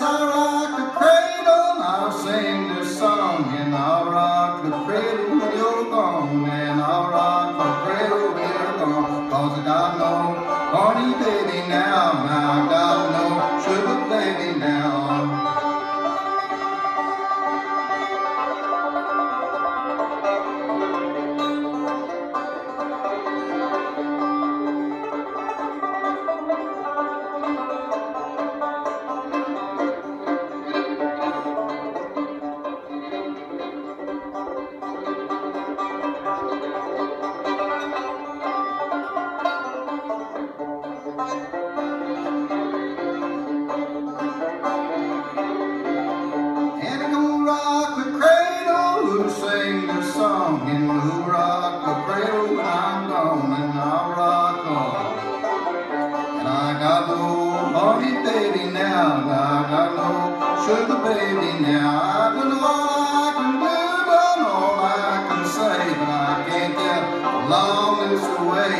Oh, sing the song, and who rock the cradle I'm gone, and I'll rock on. And I got no honey baby now, I got no sugar baby now. I don't know all I can do, but all I can say, but I can't get along this way,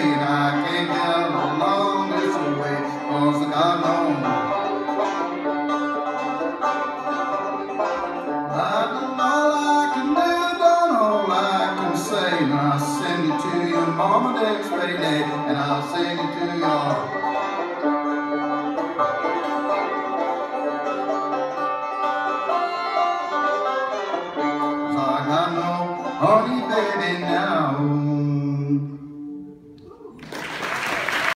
say. And I'll sing it to your mama next payday, and I'll sing it to y'all. Honey baby now.